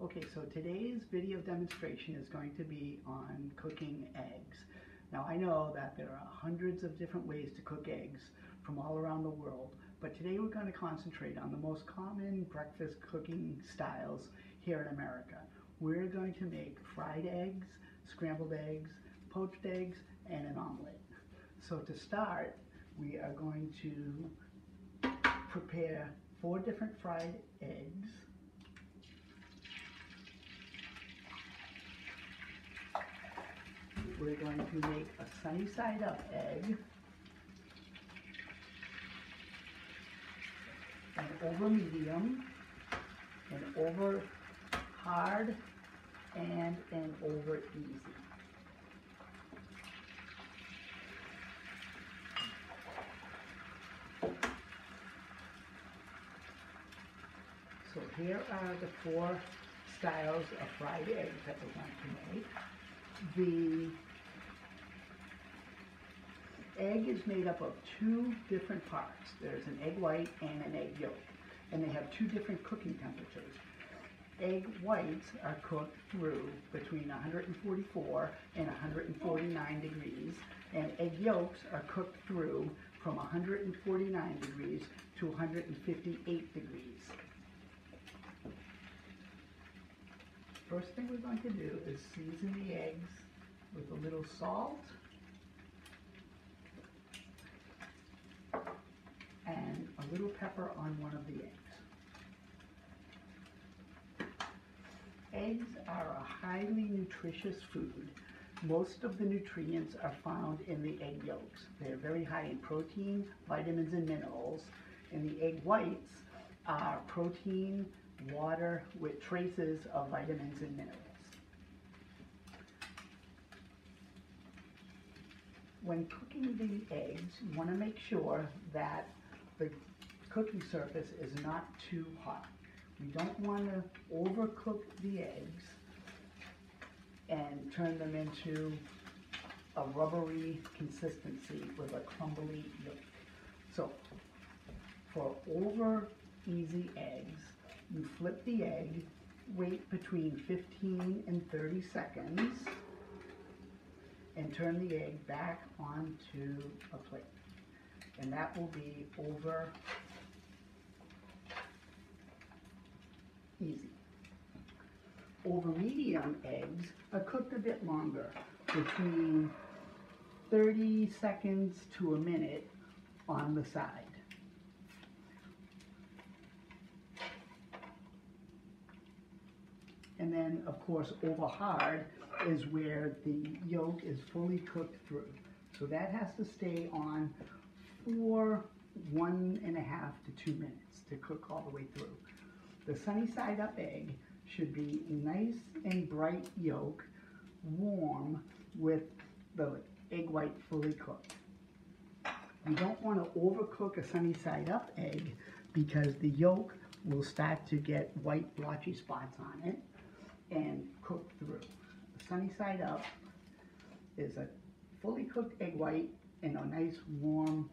Okay, so today's video demonstration is going to be on cooking eggs. Now I know that there are hundreds of different ways to cook eggs from all around the world, but today we're going to concentrate on the most common breakfast cooking styles here in America. We're going to make fried eggs, scrambled eggs, poached eggs, and an omelet. So to start, we are going to prepare four different fried eggs we're going to make a sunny side up egg. An over medium, an over hard, and an over easy. So here are the four styles of fried eggs that we're going to make. The egg is made up of two different parts. There's an egg white and an egg yolk, and they have two different cooking temperatures. Egg whites are cooked through between 144 and 149 degrees, and egg yolks are cooked through from 149 degrees to 158 degrees. First thing we're going to do is season the eggs with a little salt and a little pepper on one of the eggs. Eggs are a highly nutritious food. Most of the nutrients are found in the egg yolks. They're very high in protein, vitamins, and minerals. And the egg whites are protein, water with traces of vitamins and minerals. When cooking the eggs, you want to make sure that the cooking surface is not too hot. We don't want to overcook the eggs and turn them into a rubbery consistency with a crumbly yolk. So for over easy eggs, you flip the egg, wait between 15 and 30 seconds, and turn the egg back onto a plate and that will be over easy. Over medium eggs are cooked a bit longer, between 30 seconds to a minute on the side. And then, of course, over hard is where the yolk is fully cooked through. So that has to stay on for one and a half to two minutes to cook all the way through. The sunny side up egg should be nice and bright yolk, warm with the egg white fully cooked. You don't want to overcook a sunny side up egg because the yolk will start to get white blotchy spots on it and cook through. The sunny side up is a fully cooked egg white in a nice warm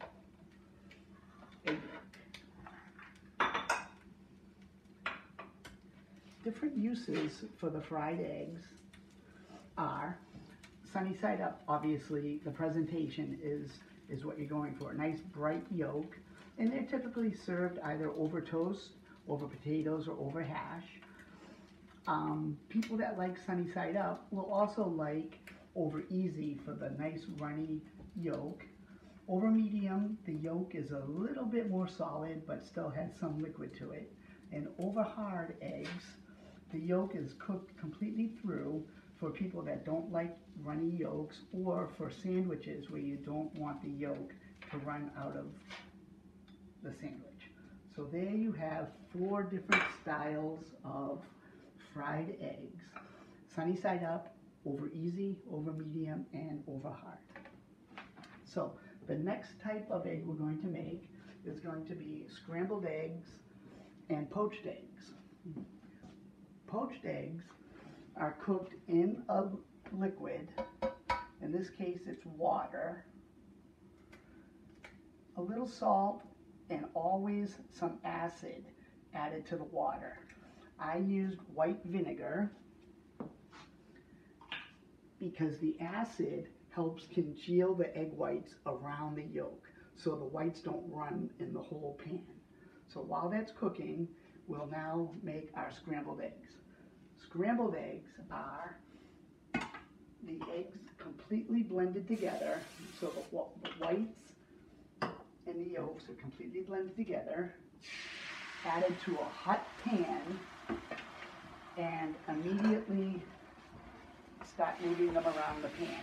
Different uses for the fried eggs are sunny side up, obviously the presentation is, is what you're going for. Nice bright yolk, and they're typically served either over toast, over potatoes, or over hash. Um, people that like sunny side up will also like over easy for the nice runny yolk over medium, the yolk is a little bit more solid, but still has some liquid to it. And over hard eggs, the yolk is cooked completely through for people that don't like runny yolks or for sandwiches where you don't want the yolk to run out of the sandwich. So there you have four different styles of fried eggs. Sunny side up, over easy, over medium, and over hard. So the next type of egg we're going to make is going to be scrambled eggs and poached eggs. Poached eggs are cooked in a liquid. In this case, it's water, a little salt, and always some acid added to the water. I used white vinegar because the acid helps congeal the egg whites around the yolk so the whites don't run in the whole pan. So while that's cooking, we'll now make our scrambled eggs. Scrambled eggs are the eggs completely blended together, so the, the whites and the yolks are completely blended together, added to a hot pan, and immediately start moving them around the pan.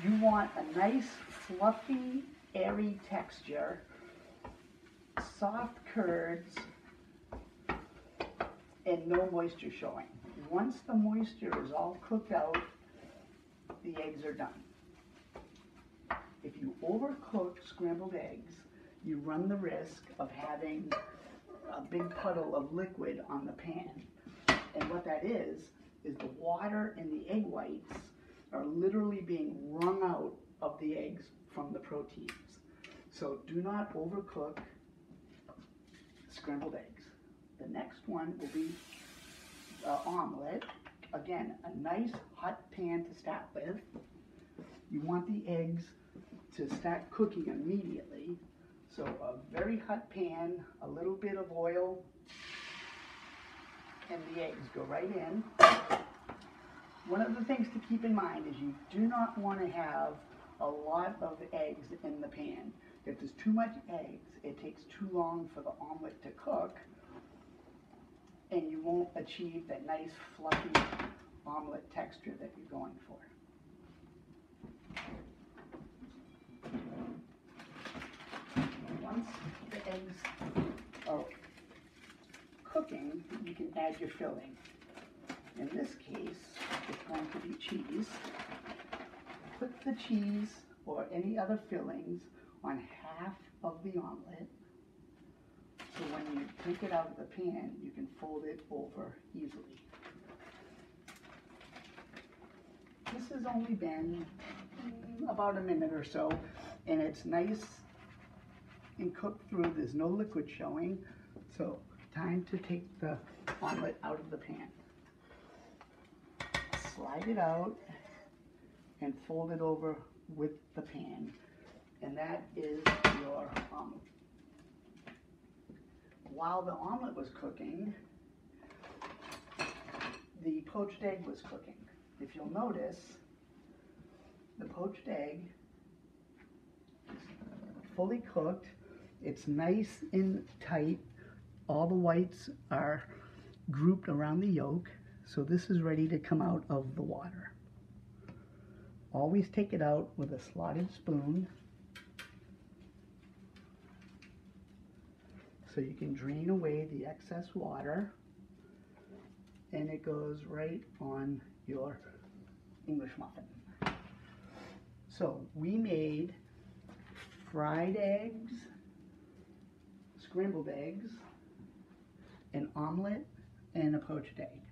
You want a nice, fluffy, airy texture, soft curds, and no moisture showing. Once the moisture is all cooked out, the eggs are done. If you overcook scrambled eggs, you run the risk of having a big puddle of liquid on the pan. And what that is, is the water in the egg whites are literally being wrung out of the eggs from the proteins. So do not overcook scrambled eggs. The next one will be uh, omelet. Again, a nice hot pan to start with. You want the eggs to start cooking immediately. So a very hot pan, a little bit of oil, and the eggs go right in. One of the things to keep in mind is you do not want to have a lot of eggs in the pan. If there's too much eggs, it takes too long for the omelet to cook, and you won't achieve that nice fluffy omelet texture that you're going for. Once the eggs are cooking, you can add your filling. In this case, it's going to be cheese. Put the cheese or any other fillings on half of the omelet. So when you take it out of the pan, you can fold it over easily. This has only been about a minute or so, and it's nice and cooked through. There's no liquid showing, so time to take the omelet out of the pan. Slide it out and fold it over with the pan, and that is your omelet. While the omelet was cooking, the poached egg was cooking if you'll notice, the poached egg fully cooked. It's nice and tight. All the whites are grouped around the yolk. So this is ready to come out of the water. Always take it out with a slotted spoon. So you can drain away the excess water. And it goes right on your English muffin. So we made fried eggs, scrambled eggs, an omelet, and a poached egg.